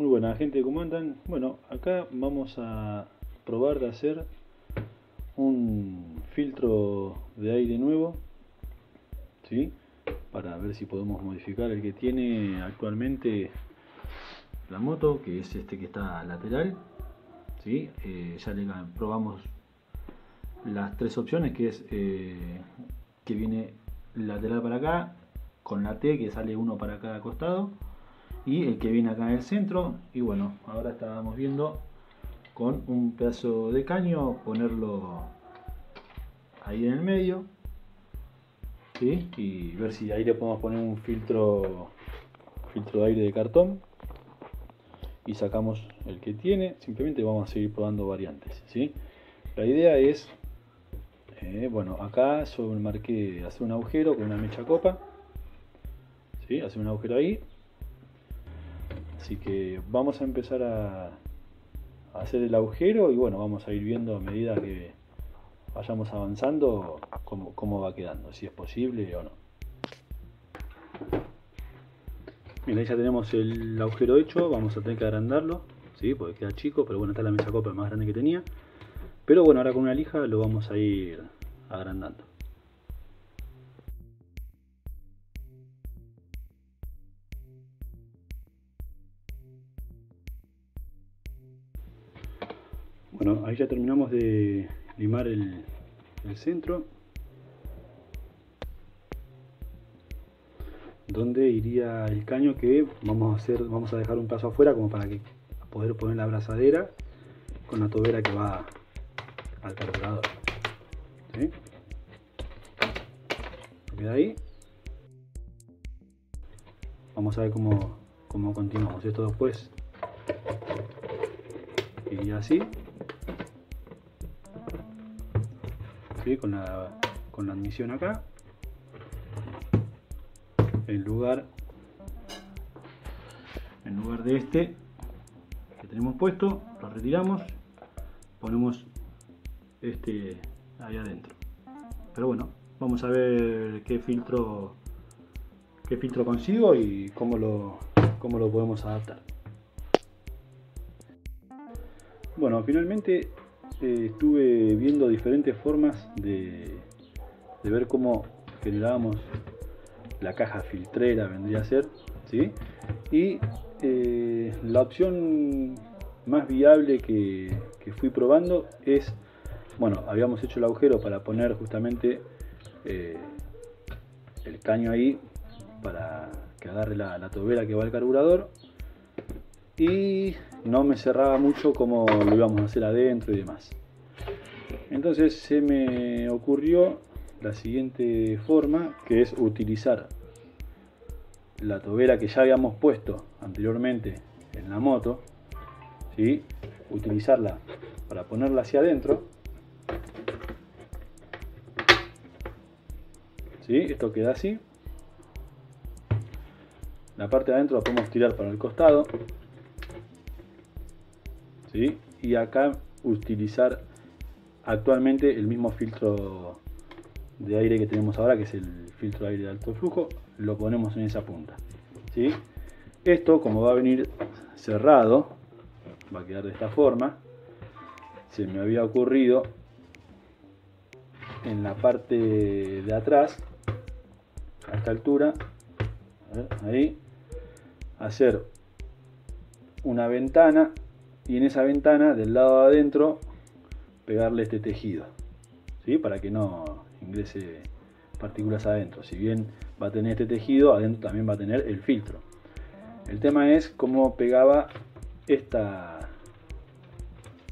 Muy buena gente, ¿cómo andan? Bueno, acá vamos a probar de hacer un filtro de aire nuevo, ¿sí? Para ver si podemos modificar el que tiene actualmente la moto, que es este que está lateral, ¿sí? Eh, ya le probamos las tres opciones, que es eh, que viene lateral para acá, con la T que sale uno para cada costado y el que viene acá en el centro. Y bueno ahora estábamos viendo con un pedazo de caño ponerlo ahí en el medio y ver si ahí le podemos poner un filtro filtro de aire de cartón. Y sacamos el que tiene. Simplemente vamos a seguir probando variantes ¿sí? la idea es eh, bueno acá sobre marqué hacer un agujero con una mecha copa ¿sí? hacer un agujero ahí Así que vamos a empezar a, hacer el agujero y bueno, vamos a ir viendo a medida que vayamos avanzando cómo, va quedando, si es posible o no. Bien, ahí ya tenemos el agujero hecho, vamos a tener que agrandarlo, ¿sí? porque queda chico, pero bueno, está la mesa copa más grande que tenía. Pero bueno, ahora con una lija lo vamos a ir agrandando. Bueno, ahí ya terminamos de limar el, centro. Donde iría el caño que vamos a hacer, vamos a dejar un paso afuera como para que poder poner la abrazadera con la tobera que va al carburador. ¿Sí? Queda ahí. Vamos a ver cómo, cómo continuamos. Esto después iría así. Con, la, con la admisión acá. En lugar en lugar de este que tenemos puesto lo retiramos ponemos este ahí adentro. Pero bueno vamos a ver qué filtro qué filtro consigo y cómo lo, cómo lo podemos adaptar. Bueno finalmente estuve viendo diferentes formas de, ver cómo generábamos la caja filtrera, vendría a ser, ¿sí? Y eh, la opción más viable que, fui probando es, bueno, habíamos hecho el agujero para poner justamente eh, el caño ahí para que agarre la, la tobera que va al carburador y no me cerraba mucho como lo íbamos a hacer adentro y demás. Entonces se me ocurrió la siguiente forma, que es utilizar la tobera que ya habíamos puesto anteriormente en la moto, ¿sí? utilizarla para ponerla hacia adentro. ¿Sí? Esto queda así. La parte de adentro la podemos tirar para el costado. Y acá utilizar actualmente el mismo filtro de aire que tenemos ahora, que es el filtro de aire de alto flujo, lo ponemos en esa punta. ¿sí? Esto, como va a venir cerrado, va a quedar de esta forma. Se me había ocurrido en la parte de atrás, a esta altura, ahí, hacer una ventana y en esa ventana del lado de adentro pegarle este tejido ¿sí? para que no ingrese partículas adentro. Si bien va a tener este tejido adentro también va a tener el filtro. El tema es cómo pegaba esta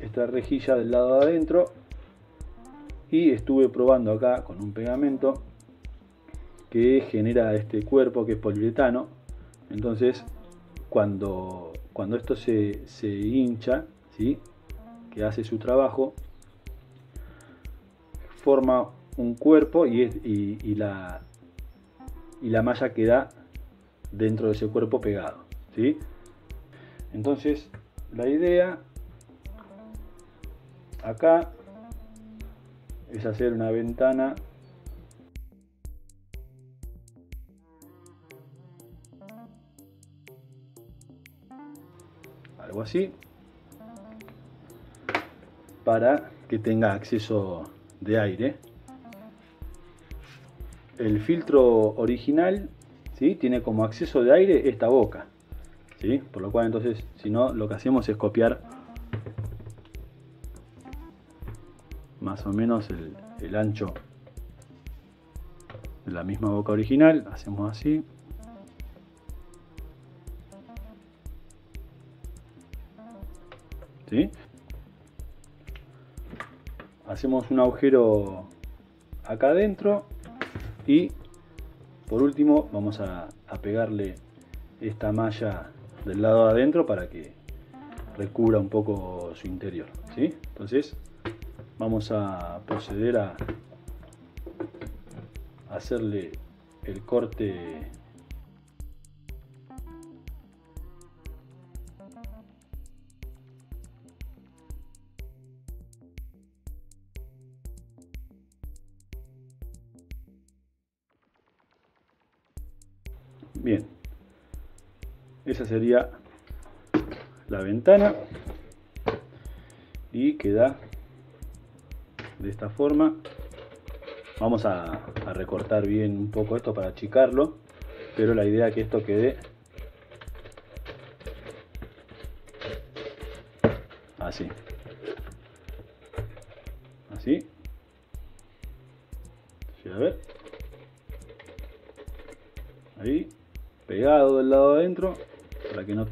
esta rejilla del lado de adentro. Y estuve probando acá con un pegamento que genera este cuerpo que es poliuretano. Entonces cuando cuando esto se, hincha, ¿sí? que hace su trabajo, forma un cuerpo y, y, la, y la malla queda dentro de ese cuerpo pegado. ¿sí? Entonces, la idea acá es hacer una ventana algo así, para que tenga acceso de aire. El filtro original ¿sí? tiene como acceso de aire esta boca. ¿sí? Por lo cual entonces, si no, lo que hacemos es copiar más o menos el, el ancho de la misma boca original. Hacemos así. Hacemos un agujero acá adentro y por último vamos a, pegarle esta malla del lado de adentro para que recubra un poco su interior ¿sí? entonces vamos a proceder a hacerle el corte Bien, esa sería la ventana y queda de esta forma. Vamos a, recortar bien un poco esto para achicarlo, pero la idea es que esto quede así. Así. a ver. Ahí pegado del lado adentro para que no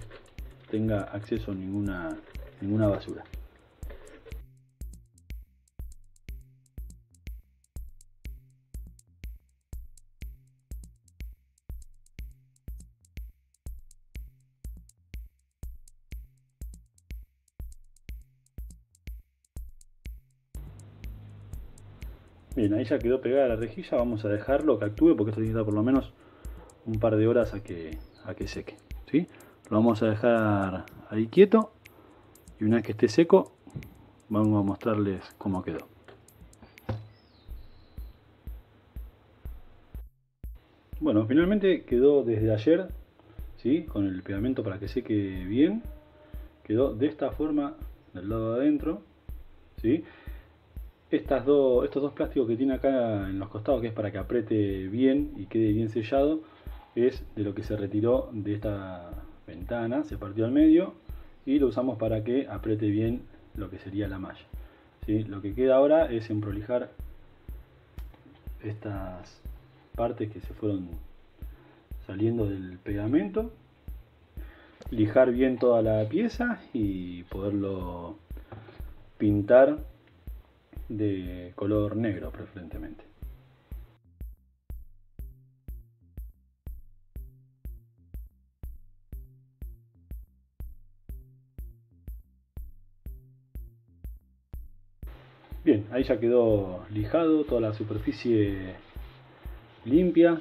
tenga acceso a ninguna, ninguna basura. Bien, ahí ya quedó pegada la rejilla, vamos a dejarlo que actúe porque esto necesita por lo menos un par de horas a que, a que seque. ¿sí? Lo vamos a dejar ahí quieto y una vez que esté seco vamos a mostrarles cómo quedó. Bueno, finalmente quedó desde ayer, ¿sí? con el pegamento para que seque bien. Quedó de esta forma del lado de adentro. ¿sí? Estas estos dos plásticos que tiene acá en los costados, que es para que apriete bien y quede bien sellado, es de lo que se retiró de esta ventana, se partió al medio y lo usamos para que apriete bien lo que sería la malla. ¿sí? Lo que queda ahora es emprolijar estas partes que se fueron saliendo del pegamento, lijar bien toda la pieza y poderlo pintar de color negro preferentemente. Bien, ahí ya quedó lijado, toda la superficie limpia.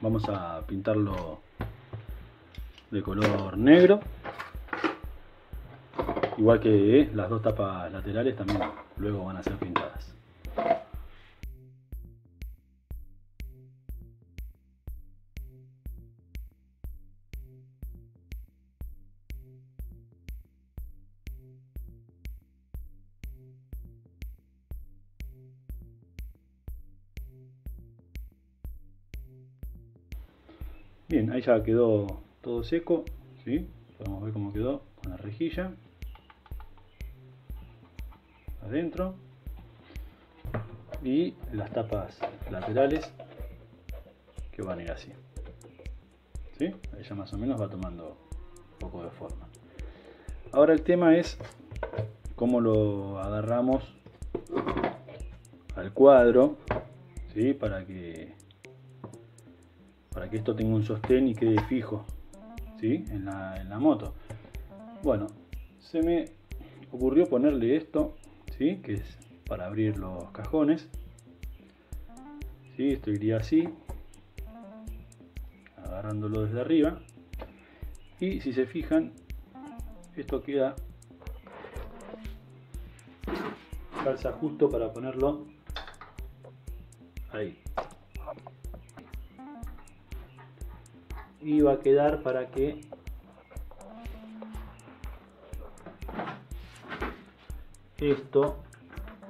Vamos a pintarlo de color negro. Igual que las dos tapas laterales también luego van a ser pintadas. Bien, ahí ya quedó todo seco, ¿sí? Podemos ver cómo quedó con la rejilla. Adentro. Y las tapas laterales que van a ir así. ¿Sí? Ahí ya más o menos va tomando un poco de forma. Ahora el tema es cómo lo agarramos al cuadro, ¿sí? Para que para que esto tenga un sostén y quede fijo ¿sí? en, la, moto. Bueno, se me ocurrió ponerle esto, ¿sí? que es para abrir los cajones. ¿sí? Esto iría así, agarrándolo desde arriba. Y si se fijan, esto queda calza justo para ponerlo ahí. Y va a quedar para que esto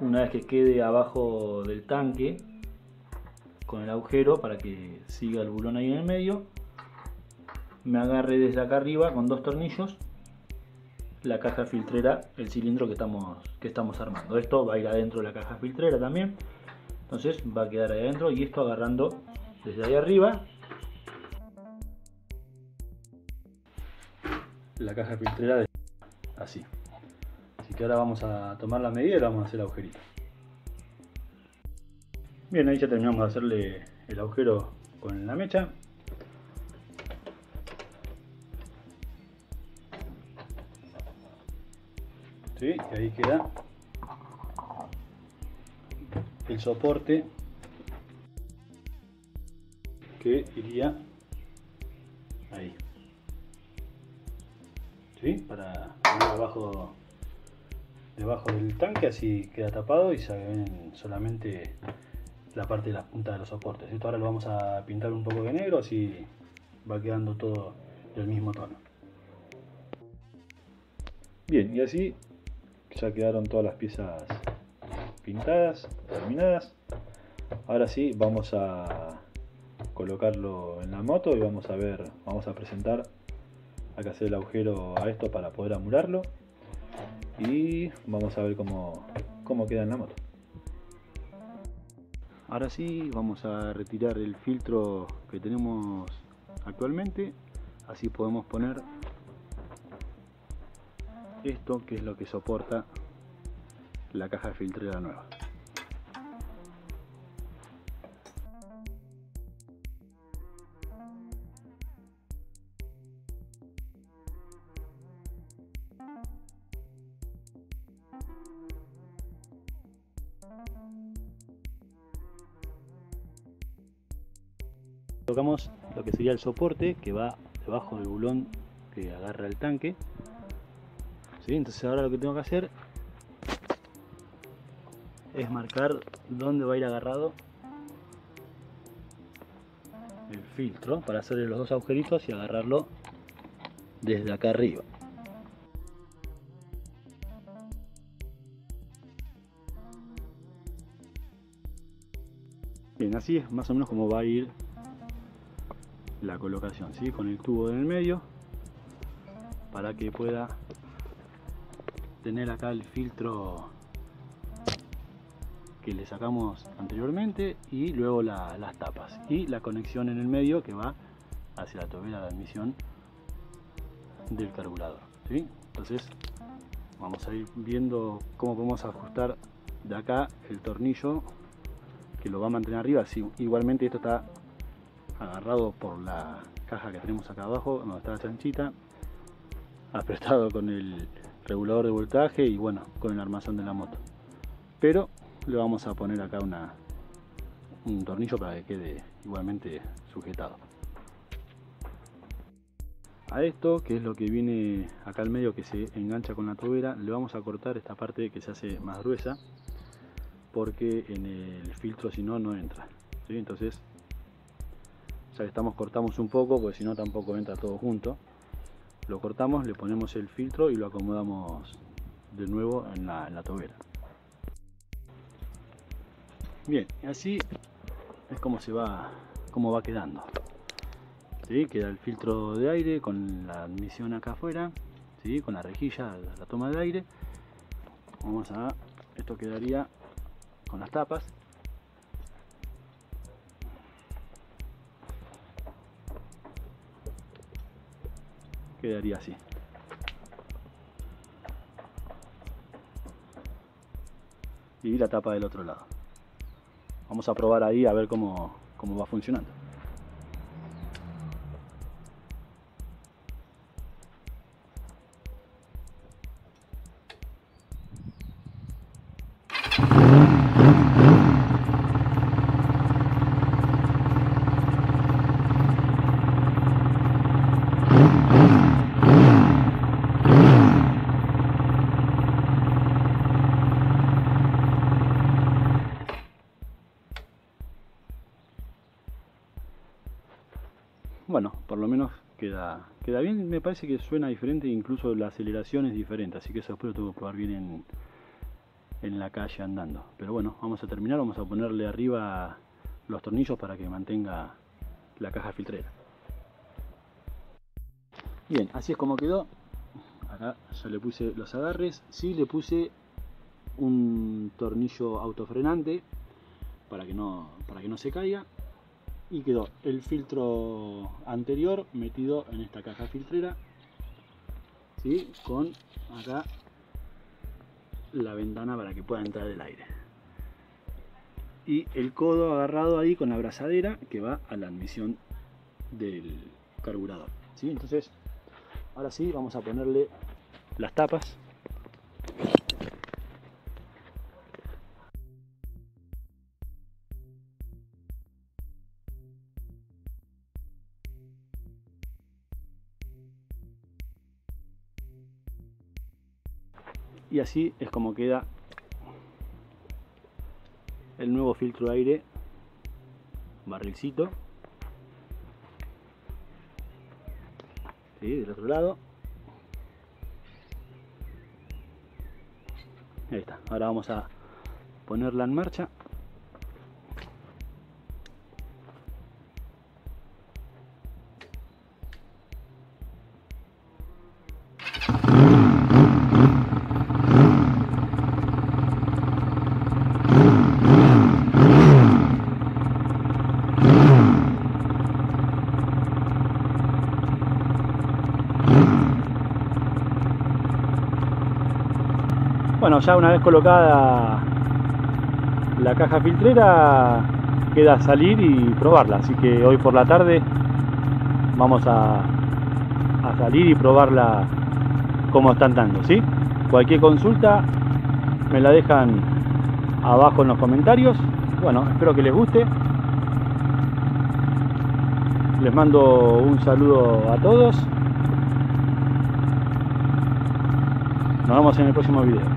una vez que quede abajo del tanque con el agujero para que siga el bulón ahí en el medio me agarre desde acá arriba con dos tornillos la caja filtrera, el cilindro que estamos, que estamos armando. Esto va a ir adentro de la caja filtrera también. Entonces va a quedar ahí adentro y esto agarrando desde ahí arriba. La caja filtrera así. Así que ahora vamos a tomar la medida y vamos a hacer el agujerito. Bien, ahí ya terminamos de hacerle el agujero con la mecha. ¿Sí? Y ahí queda el soporte que iría ¿Sí? Para abajo debajo del tanque, así queda tapado y se ven solamente la parte de la punta de los soportes. Esto ahora lo vamos a pintar un poco de negro, así va quedando todo del mismo tono. Bien, y así ya quedaron todas las piezas pintadas, terminadas. Ahora sí, vamos a colocarlo en la moto y vamos a ver, vamos a presentar, hay que hacer el agujero a esto para poder amularlo y vamos a ver cómo, cómo queda en la moto. Ahora sí, vamos a retirar el filtro que tenemos actualmente, así podemos poner esto que es lo que soporta la caja de filtrera nueva. Tocamos lo que sería el soporte que va debajo del bulón que agarra el tanque entonces ahora lo que tengo que hacer es marcar dónde va a ir agarrado el filtro para hacerle los dos agujeritos y agarrarlo desde acá arriba. Así es más o menos como va a ir la colocación, ¿sí? con el tubo en el medio para que pueda tener acá el filtro que le sacamos anteriormente y luego las tapas y la conexión en el medio que va hacia la tobera de admisión del carburador entonces vamos a ir viendo cómo podemos ajustar de acá el tornillo que lo va a mantener arriba si igualmente esto está agarrado por la caja que tenemos acá abajo donde está la chanchita apretado con el regulador de voltaje y bueno, con el armazón de la moto. Pero le vamos a poner acá una, un tornillo para que quede igualmente sujetado. A esto, que es lo que viene acá al medio que se engancha con la tobera, le vamos a cortar esta parte que se hace más gruesa porque en el filtro si no, no entra. Entonces, ya que estamos cortamos un poco, porque si no tampoco entra todo junto lo cortamos, le ponemos el filtro y lo acomodamos de nuevo en la, tobera. Bien, así es como se va, como va quedando. ¿Sí? Queda el filtro de aire con la admisión acá afuera, ¿sí? con la rejilla, la toma de aire. Vamos a, esto quedaría con las tapas quedaría así. Y la tapa del otro lado. Vamos a probar ahí a ver cómo, cómo va funcionando. Bueno, por lo menos queda, queda bien. Me parece que suena diferente, incluso la aceleración es diferente, así que eso después lo que probar bien en la calle andando. Pero bueno, vamos a terminar, vamos a ponerle arriba los tornillos para que mantenga la caja filtrera. Bien, así es como quedó. Acá ya le puse los agarres. Sí le puse un tornillo autofrenante para que no, para que no se caiga. Y quedó el filtro anterior metido en esta caja filtrera. ¿sí? Con acá la ventana para que pueda entrar el aire. Y el codo agarrado ahí con la abrazadera que va a la admisión del carburador. ¿sí? Entonces, ahora sí, vamos a ponerle las tapas. Y así es como queda el nuevo filtro de aire barrilcito. ¿Sí? del otro lado. Ahí está. Ahora vamos a ponerla en marcha ya una vez colocada la caja filtrera, queda salir y probarla. Así que hoy por la tarde vamos a, salir y probarla como están dando, ¿sí? Cualquier consulta me la dejan abajo en los comentarios. Bueno, espero que les guste. Les mando un saludo a todos. Nos vemos en el próximo video.